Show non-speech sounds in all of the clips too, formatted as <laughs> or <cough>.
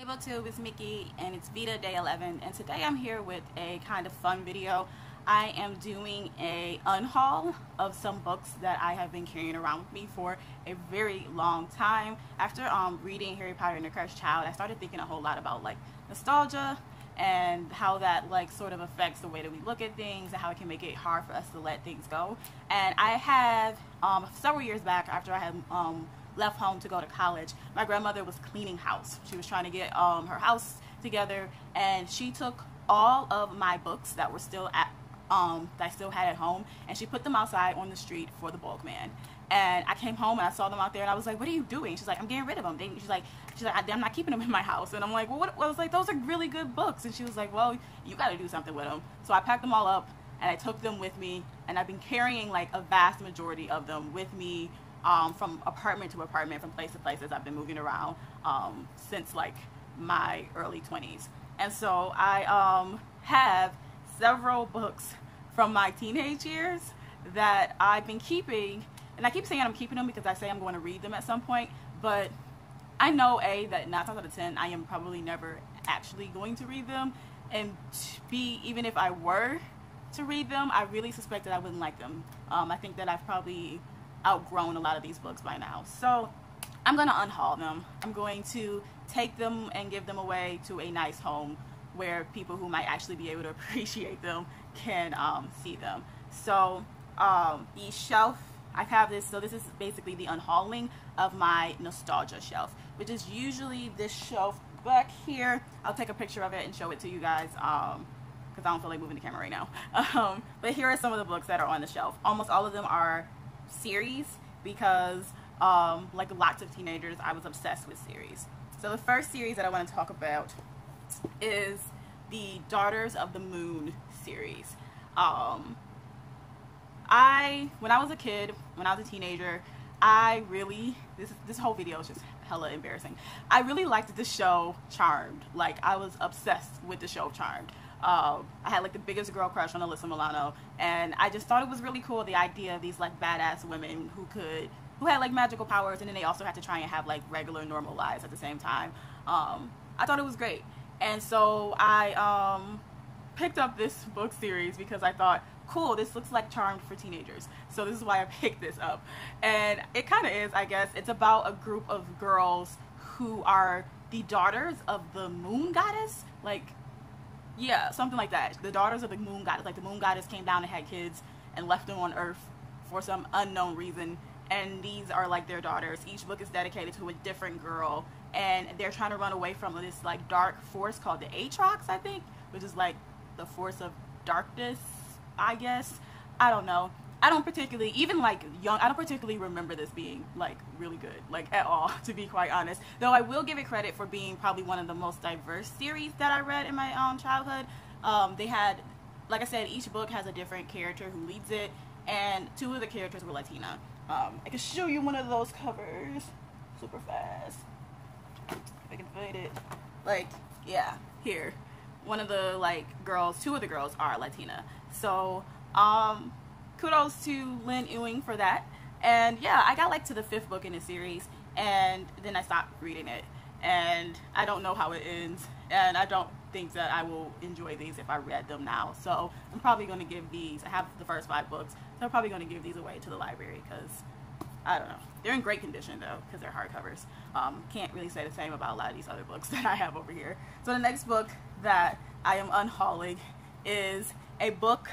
Able to it's Mickey and it's Vita Day 11 and today I'm here with a kind of fun video. I am doing a unhaul of some books that I have been carrying around with me for a very long time. After um, reading Harry Potter and the Cursed Child, I started thinking a whole lot about like nostalgia and how that like sort of affects the way that we look at things and how it can make it hard for us to let things go. And I have um, several years back after I had um, left home to go to college, my grandmother was cleaning house. She was trying to get um, her house together and she took all of my books that were still at um, that I still had at home and she put them outside on the street for the bulk man. And I came home and I saw them out there and I was like, what are you doing? She's like, I'm getting rid of them. They, she's like, she's like, I'm not keeping them in my house. And I'm like, well, what? I was like, those are really good books. And she was like, well, you got to do something with them. So I packed them all up and I took them with me and I've been carrying like a vast majority of them with me um, from apartment to apartment, from place to place as I've been moving around um, since like my early 20s. And so I um, have several books from my teenage years that I've been keeping. And I keep saying I'm keeping them because I say I'm going to read them at some point. But I know, A, that 9 times out of 10, I am probably never actually going to read them. And B, even if I were to read them, I really suspect that I wouldn't like them. Um, I think that I've probably outgrown a lot of these books by now. So I'm going to unhaul them. I'm going to take them and give them away to a nice home where people who might actually be able to <laughs> appreciate them can um, see them. So um, the shelf, I have this, so this is basically the unhauling of my nostalgia shelf, which is usually this shelf back here. I'll take a picture of it and show it to you guys because um, I don't feel like moving the camera right now. <laughs> Um, but here are some of the books that are on the shelf. Almost all of them are series because um, like lots of teenagers, I was obsessed with series. So the first series that I want to talk about is the Daughters of the Moon series. Um, I, when I was a kid, when I was a teenager, I really, this, this whole video is just hella embarrassing. I really liked the show Charmed. Like, I was obsessed with the show Charmed. Uh, I had like the biggest girl crush on Alyssa Milano, and I just thought it was really cool the idea of these like badass women who could who had like magical powers, and then they also had to try and have like regular normal lives at the same time. Um, I thought it was great, and so I um, picked up this book series because I thought, cool, this looks like Charmed for teenagers. So this is why I picked this up, and it kind of is, I guess. It's about a group of girls who are the daughters of the moon goddess, like yeah, something like that. The daughters of the moon goddess, like the moon goddess came down and had kids and left them on Earth for some unknown reason. And these are like their daughters. Each book is dedicated to a different girl, and they're trying to run away from this like dark force called the Atrox, I think, which is like the force of darkness, I guess. I don't know. I don't particularly, even like young, I don't particularly remember this being like really good, like at all, <laughs> to be quite honest. Though I will give it credit for being probably one of the most diverse series that I read in my um, childhood. Um, they had, like I said, each book has a different character who leads it, and two of the characters were Latina. Um, I can show you one of those covers super fast. If I can find it. Like, yeah, here. One of the like girls, two of the girls are Latina. So, um, kudos to Lynn Ewing for that. And yeah, I got like to the fifth book in the series and then I stopped reading it. And I don't know how it ends. And I don't think that I will enjoy these if I read them now. So I'm probably going to give these, I have the first five books, so I'm probably going to give these away to the library because, I don't know. They're in great condition though because they're hardcovers. Um, can't really say the same about a lot of these other books <laughs> that I have over here. So the next book that I am unhauling is a book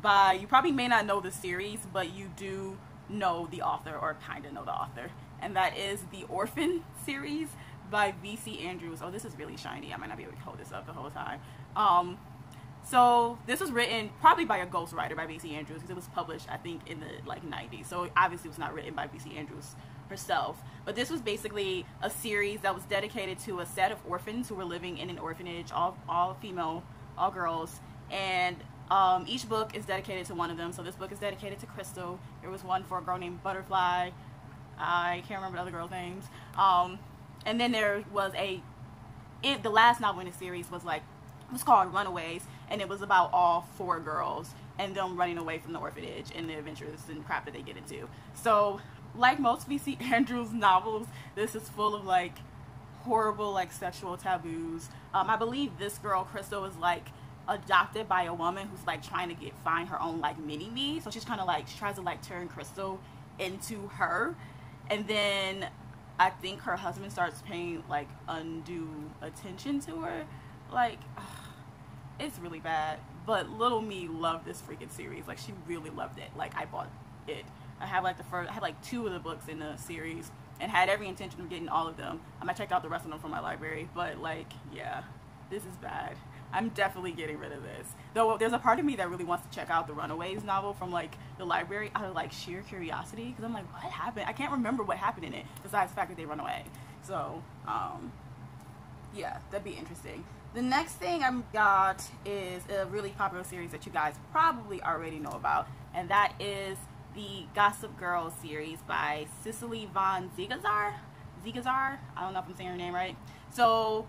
by, you probably may not know the series, but you do know the author or kind of know the author. And that is the Orphan series by V.C. Andrews. Oh, this is really shiny. I might not be able to hold this up the whole time. Um, so this was written probably by a ghostwriter by V.C. Andrews because it was published, I think, in the like 90s. So obviously it was not written by V.C. Andrews herself. But this was basically a series that was dedicated to a set of orphans who were living in an orphanage, all, all female, all girls. And um, each book is dedicated to one of them. So this book is dedicated to Crystal. There was one for a girl named Butterfly. I can't remember the other girls' names. Um, and then there was a, it, the last novel in the series was like, it was called Runaways, and it was about all four girls and them running away from the orphanage and the adventures and crap that they get into. So, like most V.C. <laughs> Andrews novels, this is full of like horrible like sexual taboos. Um, I believe this girl Crystal is like adopted by a woman who's like trying to get find her own like mini me. So she's kind of like she tries to like turn Crystal into her, and then I think her husband starts paying like undue attention to her. Like, it's really bad. But little me loved this freaking series. Like she really loved it. Like I bought it. I have like the first, I had like two of the books in the series and had every intention of getting all of them. I might check out the rest of them from my library, but like, yeah, this is bad. I'm definitely getting rid of this. Though there's a part of me that really wants to check out the Runaways novel from like the library out of like sheer curiosity because I'm like, what happened? I can't remember what happened in it besides the fact that they run away. So, um, yeah, that'd be interesting. The next thing I've got is a really popular series that you guys probably already know about, and that is the Gossip Girl series by Cecily von Ziegesar. Ziegler? I don't know if I'm saying her name right. So,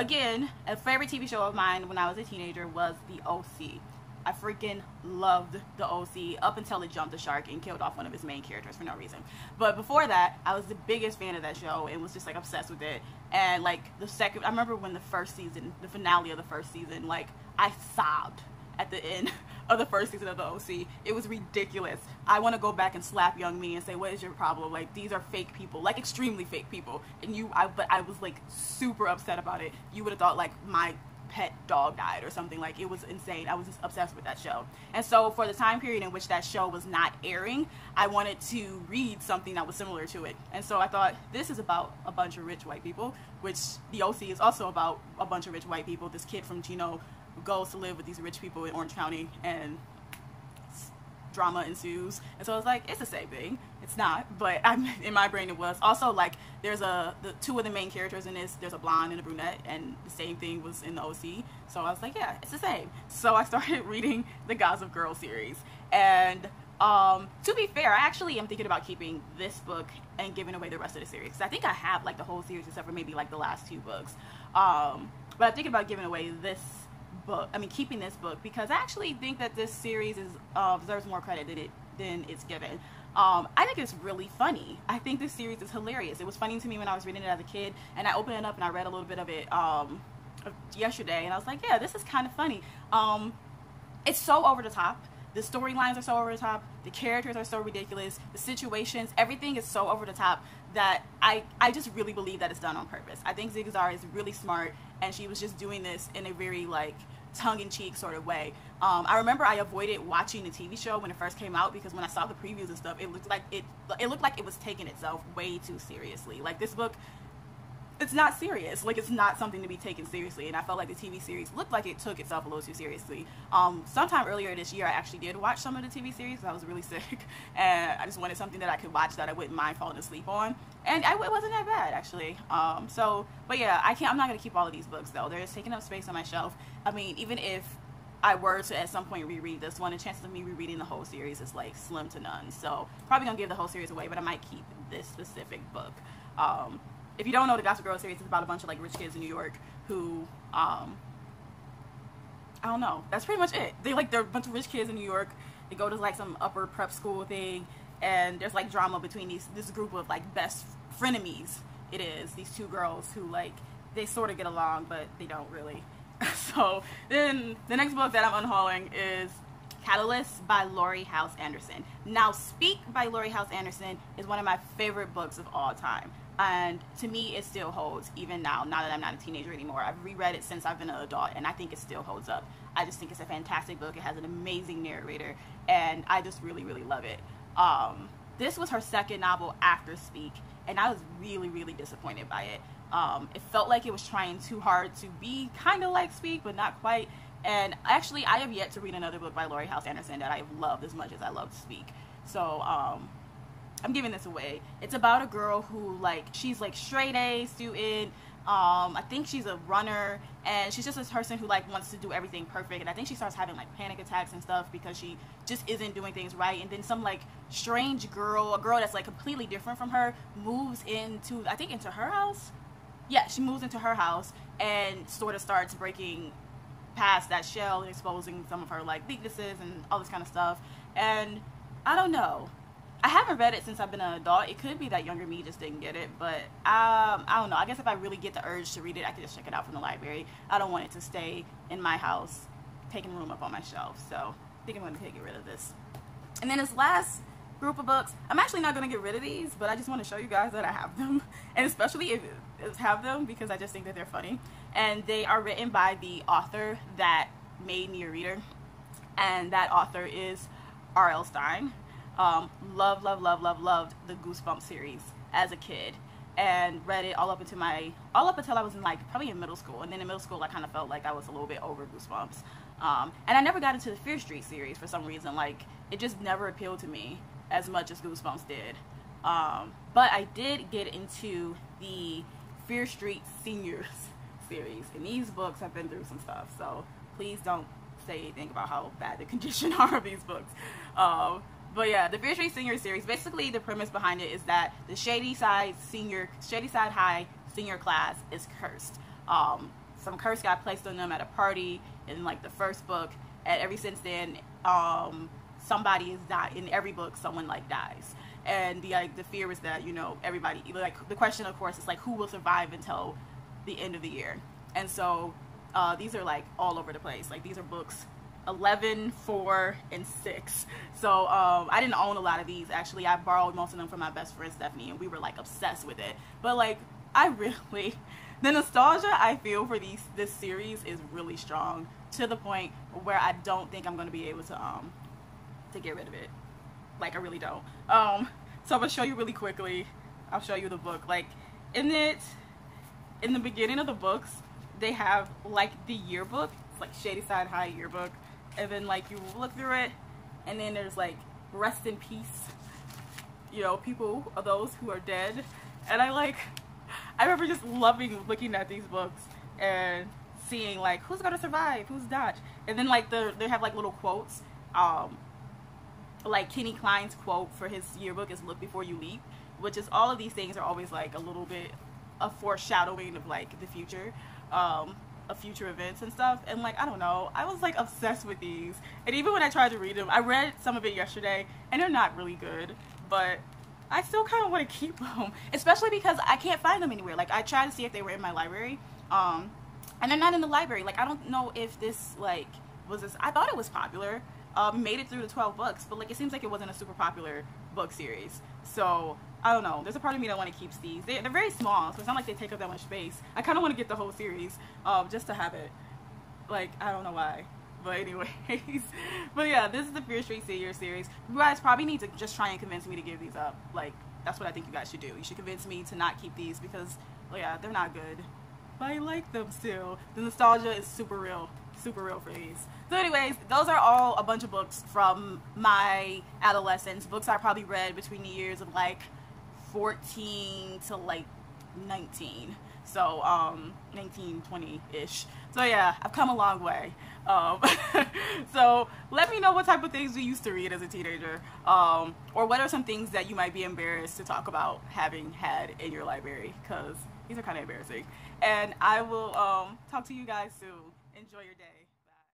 again, a favorite TV show of mine when I was a teenager was The OC. I freaking loved the OC up until it jumped the shark and killed off one of its main characters for no reason. But before that, I was the biggest fan of that show and was just like obsessed with it. And like the second, I remember when the first season, the finale of the first season, like I sobbed at the end <laughs> of the first season of the OC. It was ridiculous. I want to go back and slap young me and say, "What is your problem? Like these are fake people, like extremely fake people." And you, I, but I was like super upset about it. You would have thought like my pet dog died or something like it was insane. I was just obsessed with that show. And so for the time period in which that show was not airing i wanted to read something that was similar to it. And so i thought this is about a bunch of rich white people which the oc is also about a bunch of rich white people. This kid from chino goes to live with these rich people in Orange County and drama ensues. And so I was like, it's the same thing. It's not, but <laughs> I'm, in my brain it was. Also, like, there's a the two of the main characters in this. There's a blonde and a brunette, and the same thing was in the OC. So I was like, yeah, it's the same. So I started <laughs> reading the Gossip Girl series, and um, to be fair, I actually am thinking about keeping this book and giving away the rest of the series. I think I have like the whole series except for maybe like the last two books. Um, but I'm thinking about giving away this book. I mean, keeping this book because I actually think that this series is uh, deserves more credit than it than it's given. Um, I think it's really funny. I think this series is hilarious. It was funny to me when I was reading it as a kid, and I opened it up and I read a little bit of it um, yesterday, and I was like, yeah, this is kind of funny. Um, it's so over the top. The storylines are so over the top. The characters are so ridiculous. The situations, everything is so over the top that I, I just really believe that it's done on purpose. I think Ziegesar is really smart, and she was just doing this in a very like tongue-in-cheek sort of way. Um, I remember I avoided watching the TV show when it first came out because when I saw the previews and stuff, it looked like it it looked like it was taking itself way too seriously. Like this book it's not serious. Like it's not something to be taken seriously. And I felt like the TV series looked like it took itself a little too seriously. Um, sometime earlier this year, I actually did watch some of the TV series. I was really <laughs> sick, and I just wanted something that I could watch that I wouldn't mind falling asleep on. And I, it wasn't that bad actually. Um, so, but yeah, I can't. I'm not gonna keep all of these books though. They're just taking up space on my shelf. I mean, even if I were to at some point reread this one, the chances of me rereading the whole series is like slim to none. So probably gonna give the whole series away, but I might keep this specific book. Um, if you don't know the Gossip Girl series, it's about a bunch of like rich kids in New York who, um, I don't know. That's pretty much it. They like they're a bunch of rich kids in New York. They go to like some upper prep school thing, and there's like drama between these this group of like best frenemies. It is these two girls who like they sort of get along, but they don't really. <laughs> so then the next book that I'm unhauling is Catalyst by Laurie Halse Anderson. Now, Speak by Laurie Halse Anderson is one of my favorite books of all time and to me it still holds even now now that i'm not a teenager anymore. I've reread it since i've been an adult and i think it still holds up. I just think it's a fantastic book. It has an amazing narrator and i just really really love it. Um, this was her second novel after speak and i was really really disappointed by it. Um, it felt like it was trying too hard to be kind of like speak but not quite. And actually i have yet to read another book by laurie halse anderson that i've loved as much as i loved speak. So um, I'm giving this away. It's about a girl who like she's like straight A student. Um, I think she's a runner, and she's just this person who like wants to do everything perfect. And I think she starts having like panic attacks and stuff because she just isn't doing things right. And then some like strange girl, a girl that's like completely different from her, moves into I think into her house. Yeah, she moves into her house and sort of starts breaking past that shell and exposing some of her like weaknesses and all this kind of stuff. And I don't know I haven't read it since I've been an adult. It could be that younger me just didn't get it, but um, I don't know. I guess if I really get the urge to read it, I could just check it out from the library. I don't want it to stay in my house, taking room up on my shelf. So I think I'm going to get rid of this. And then this last group of books, I'm actually not going to get rid of these, but I just want to show you guys that I have them, <laughs> and especially if, if have them because I just think that they're funny. And they are written by the author that made me a reader, and that author is R.L. Stine. Um, love, love, love, love, loved the Goosebumps series as a kid and read it all up into my all up until I was in like probably in middle school. And then in middle school I kind of felt like I was a little bit over Goosebumps. Um, and I never got into the Fear Street series for some reason. Like it just never appealed to me as much as Goosebumps did. Um, but I did get into the Fear Street Seniors <laughs> series. And these books have been through some stuff. So please don't say anything about how bad the <laughs> condition are of these books. Um, but yeah, the Fear Street Senior Series, basically the premise behind it is that the Shadyside Senior, Shadyside High senior class is cursed. Um, some curse got placed on them at a party in like the first book, and ever since then, um, somebody is died. In every book, someone like dies, and the like the fear is that you know everybody like the question of course is like who will survive until the end of the year, and so uh, these are like all over the place. Like these are books 11, 4, and 6. So um, I didn't own a lot of these. Actually, I borrowed most of them from my best friend Stephanie, and we were like obsessed with it. But like, I really, <laughs> the nostalgia I feel for these this series is really strong to the point where I don't think I'm gonna be able to um to get rid of it. Like I really don't. Um, so I'm gonna show you really quickly. I'll show you the book. Like in it, in the beginning of the books, they have like the yearbook. It's like Shadyside High yearbook and then like you look through it and then there's like rest in peace you know people are those who are dead. And i like i remember just loving looking at these books and seeing like who's gonna survive who's not. And then like the they have like little quotes um like kenny klein's quote for his yearbook is look before you leap which is all of these things are always like a little bit a foreshadowing of like the future. Um of future events and stuff. And like, I don't know, I was like obsessed with these. And even when I tried to read them, I read some of it yesterday and they're not really good, but I still kind of want to keep <laughs> them, especially because I can't find them anywhere. Like I tried to see if they were in my library, um, and they're not in the library. Like I don't know if this like was this. I thought it was popular. Um, made it through the 12 books, but like it seems like it wasn't a super popular book series. So I don't know. There's a part of me that want to keep these. They, are very small, so it's not like they take up that much space. I kind of want to get the whole series um, just to have it. Like, I don't know why. But anyways, <laughs> but yeah, this is the Fear Street Senior series. You guys probably need to just try and convince me to give these up. Like, that's what I think you guys should do. You should convince me to not keep these because, yeah, they're not good. But I like them still. The nostalgia is super real. Super real for these. So anyways, those are all a bunch of books from my adolescence. Books I probably read between the years of like 14 to like 19 so um 19 20 ish so yeah i've come a long way. Um, <laughs> so let me know what type of things you used to read as a teenager um, or what are some things that you might be embarrassed to talk about having had in your library because these are kind of embarrassing. And i will um, talk to you guys soon. Enjoy your day